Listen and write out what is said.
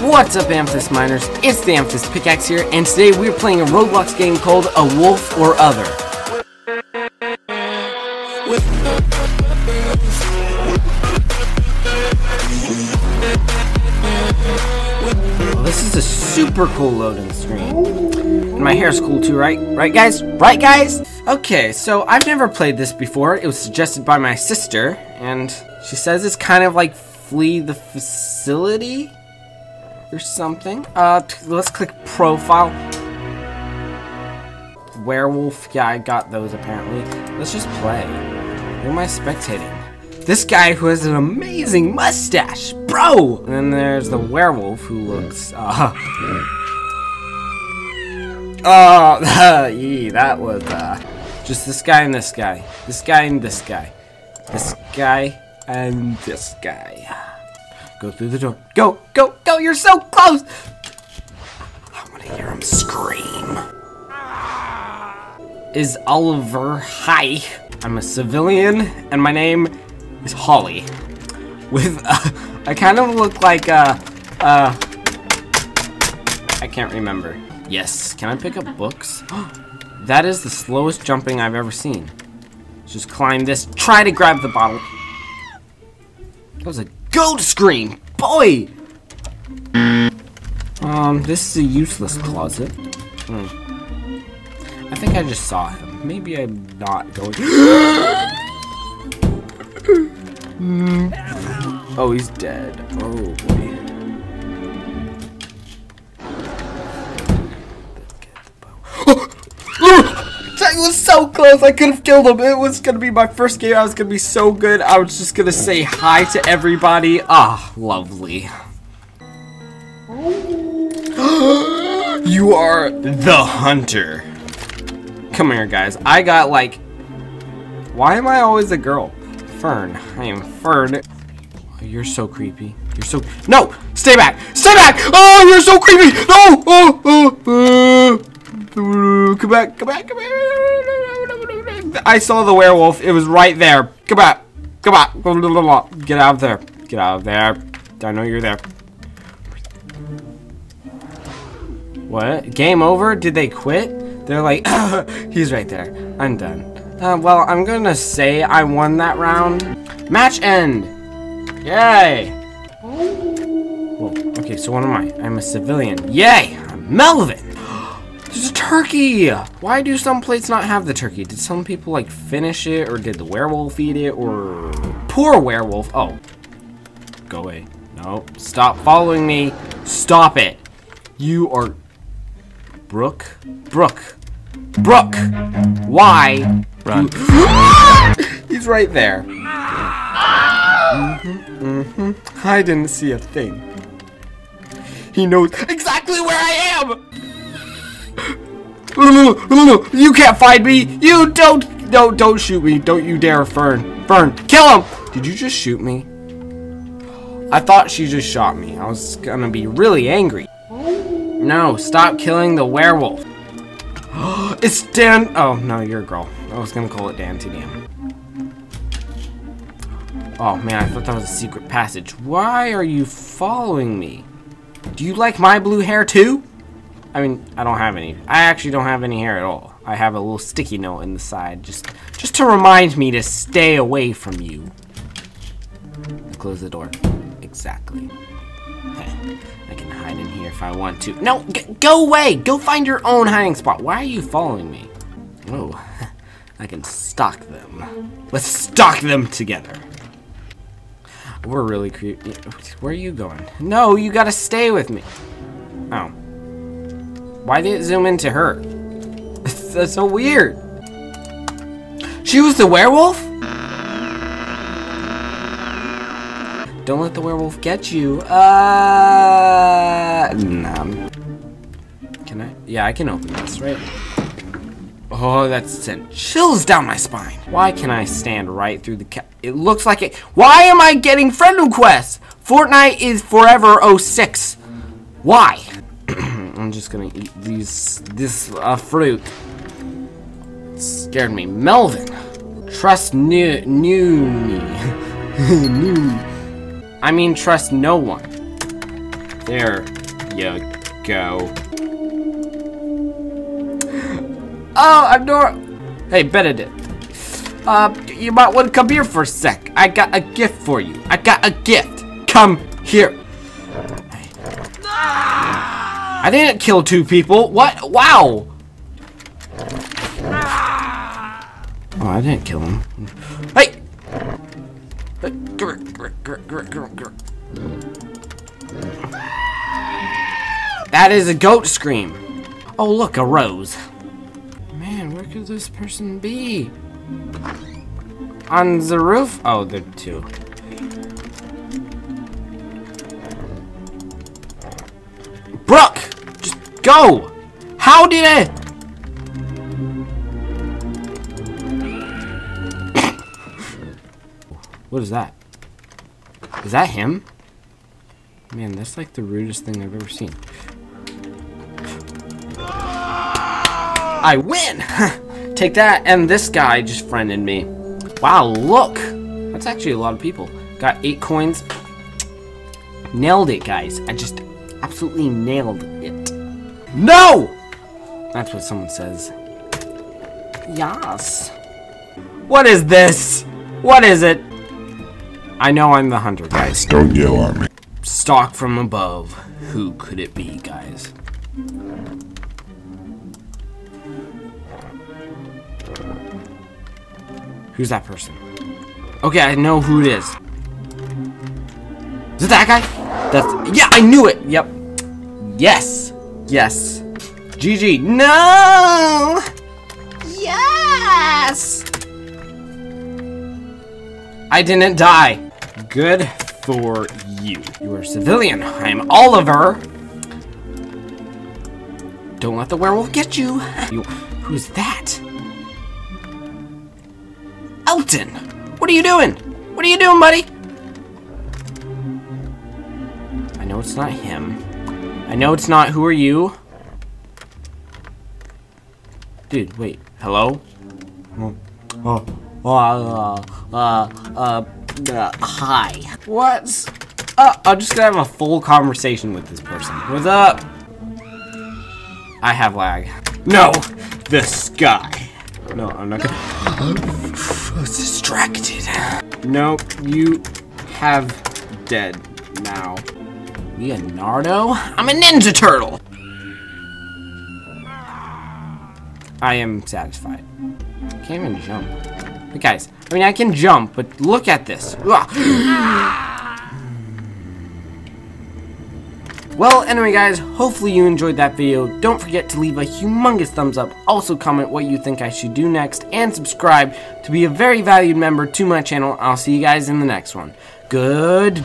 What's up, Amethyst Miners? It's the Amethyst Pickaxe here, and today we're playing a Roblox game called A Wolf or Other. Well, this is a super cool loading screen. And my hair's cool too, right? Right, guys? Right, guys? Okay, so I've never played this before. It was suggested by my sister, and she says it's kind of like Flee the Facility or something. Uh, let's click Profile. Werewolf, yeah, I got those apparently. Let's just play. Who am I spectating? This guy who has an amazing mustache, bro! And then there's the werewolf who looks, uh... Oh, yee, that was, uh... Just this guy and this guy. This guy and this guy. This guy and this guy. Go through the door. Go, go, go! You're so close! I want to hear him scream. Is Oliver. Hi. I'm a civilian, and my name is Holly. With, uh, I kind of look like, uh, uh, I can't remember. Yes, can I pick up books? that is the slowest jumping I've ever seen. Just climb this, try to grab the bottle. That was a gold scream, boy! Um, this is a useless closet. Hmm. I think I just saw him. Maybe I'm not going. oh, he's dead. Oh boy. So close. I could have killed him. It was gonna be my first game. I was gonna be so good. I was just gonna say hi to everybody. Ah, lovely. you are the hunter. Come here, guys. I got like. Why am I always a girl? Fern. I am Fern. You're so creepy. You're so. No! Stay back! Stay back! Oh, you're so creepy! No! Oh, oh, oh. Come back, come back, come back. I saw the werewolf. It was right there. Come back. Come back. Get out of there. Get out of there. I know you're there. What? Game over? Did they quit? They're like, he's right there. I'm done. Uh, well, I'm gonna say I won that round. Match end. Yay. Whoa. Okay, so what am I? I'm a civilian. Yay! I'm Melvin. There's a turkey! Why do some plates not have the turkey? Did some people like finish it or did the werewolf eat it or poor werewolf? Oh. Go away. No. Stop following me. Stop it. You are Brooke? Brooke. Brooke! Why? Run. He's right there. Mm-hmm, mm-hmm. I didn't see a thing. He knows exactly where I am! You can't find me! You don't! No, don't shoot me. Don't you dare, Fern. Fern, kill him! Did you just shoot me? I thought she just shot me. I was gonna be really angry. No, stop killing the werewolf. it's Dan. Oh, no, you're a girl. I was gonna call it Dan TDM. Oh, man, I thought that was a secret passage. Why are you following me? Do you like my blue hair, too? I mean, I don't have any. I actually don't have any hair at all. I have a little sticky note in the side, just, just to remind me to stay away from you. Close the door. Exactly. I can hide in here if I want to. No, go away! Go find your own hiding spot. Why are you following me? Oh, I can stalk them. Let's stalk them together. We're really creepy. Where are you going? No, you gotta stay with me. Oh. Why did it zoom into her? That's so weird. She was the werewolf? Don't let the werewolf get you. Uh, nah. Can I? Yeah, I can open this, right? Oh, that sent chills down my spine. Why can I stand right through the ca- It looks like it- Why am I getting friend requests? Fortnite is forever 06. Why? I'm just gonna eat these, this uh, fruit. It scared me. Melvin. Trust new, new me. new. I mean, trust no one. There you go. Oh, I'm Nora. Hey, Benedict. Uh, you might want to come here for a sec. I got a gift for you. I got a gift. Come here. I didn't kill two people. What? Wow. Ah. Oh, I didn't kill him. Hey! That is a goat scream. Oh, look, a rose. Man, where could this person be? On the roof? Oh, there are two. Brooke! Go! How did I... what is that? Is that him? Man, that's like the rudest thing I've ever seen. I win! Take that, and this guy just friended me. Wow, look! That's actually a lot of people. Got eight coins. Nailed it, guys. I just absolutely nailed it. No! That's what someone says. Yes. What is this? What is it? I know I'm the hunter, guys. Don't yell at me. Stalk from above. Who could it be, guys? Who's that person? Okay, I know who it is. Is it that guy? That's yeah, I knew it. Yep. Yes. Yes. GG. No. Yes. I didn't die. Good for you. You are a civilian. I am Oliver. Don't let the werewolf get you. you who's that? Elton! What are you doing? What are you doing, buddy? I know it's not him. I know it's not who are you? Dude, wait. Hello? Oh, oh, oh uh, uh, uh, uh, hi. What? Uh, I'm just gonna have a full conversation with this person. What's up? I have lag. No! The sky. No, I'm not gonna. I was distracted. Nope, you have dead now. Leonardo? I'm a Ninja Turtle! I am satisfied. I can't even jump. But guys, I mean, I can jump, but look at this. Well, anyway guys, hopefully you enjoyed that video. Don't forget to leave a humongous thumbs up. Also comment what you think I should do next. And subscribe to be a very valued member to my channel. I'll see you guys in the next one. Goodbye!